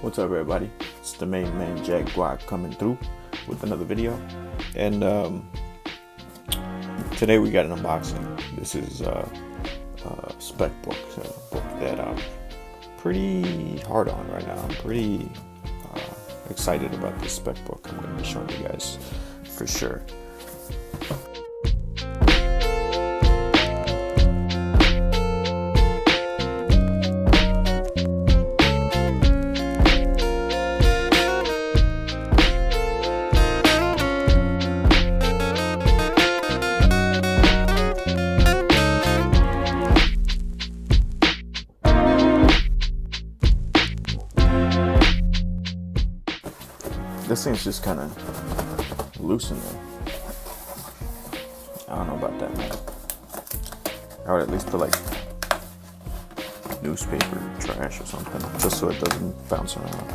What's up everybody? It's the main man Jack Guac coming through with another video. And um, today we got an unboxing. This is uh, a spec book, a book that I'm pretty hard on right now. I'm pretty uh, excited about this spec book I'm going to be showing you guys for sure. This thing's just kind of loose in there. I don't know about that. I would at least put like newspaper trash or something, just so it doesn't bounce around.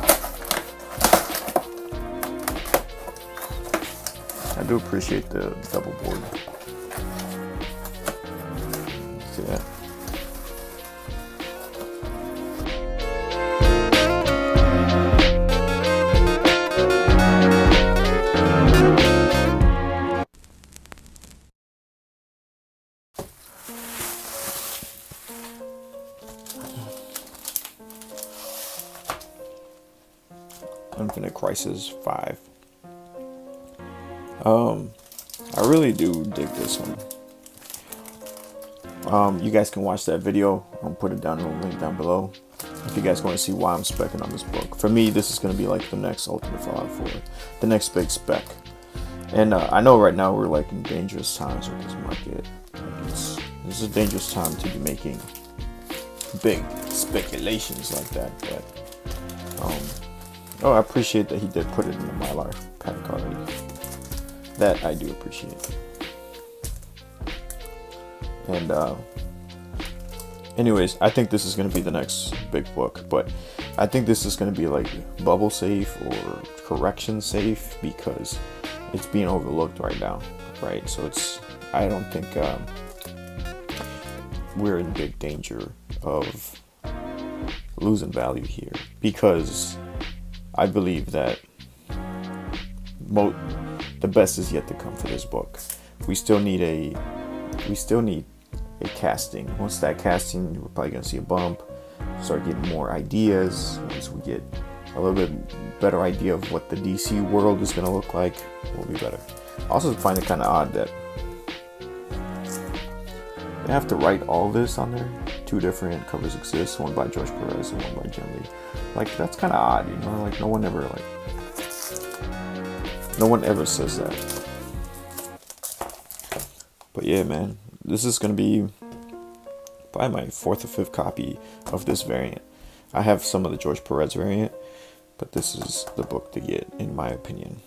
I do appreciate the double board. See that? Infinite Crisis 5. Um, I really do dig this one. Um, you guys can watch that video. I'll put it down in the link down below. If you guys want to see why I'm specking on this book. For me, this is going to be like the next Ultimate Fallout 4. The next big spec. And uh, I know right now we're like in dangerous times with this market. It's, this is a dangerous time to be making big speculations like that. But um, Oh, I appreciate that he did put it in the Mylar pack already. That I do appreciate. And, uh, anyways, I think this is going to be the next big book, but I think this is going to be like bubble safe or correction safe because it's being overlooked right now, right? So it's, I don't think um, we're in big danger of losing value here because I believe that mo- the best is yet to come for this book. We still need a we still need a casting. Once that casting, we're probably gonna see a bump. Start getting more ideas. Once we get a little bit better idea of what the DC world is gonna look like, we'll be better. I also find it kind of odd that they have to write all this on there. Two different covers exist, one by George Perez and one by Jim Lee. Like that's kind of odd, you know. Like no one ever like, no one ever says that. But yeah, man, this is gonna be probably my fourth or fifth copy of this variant. I have some of the George Perez variant, but this is the book to get, in my opinion.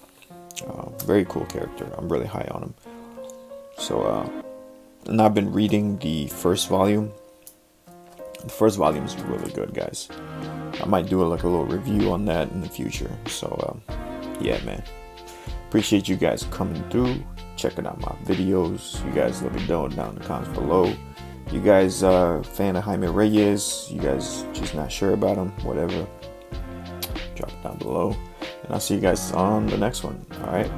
Uh, very cool character. I'm really high on him. So, uh, and I've been reading the first volume. The first volume is really good, guys. I might do a, like a little review on that in the future. So, um, yeah, man. Appreciate you guys coming through, checking out my videos. You guys let me know down in the comments below. You guys uh fan of Jaime Reyes? You guys just not sure about him? Whatever. Drop it down below. And I'll see you guys on the next one. Alright?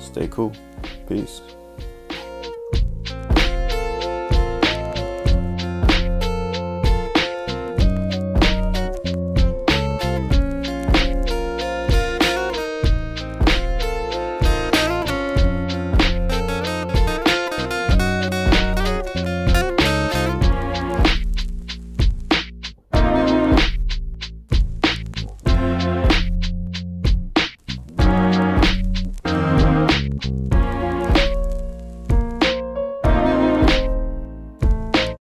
Stay cool. Peace.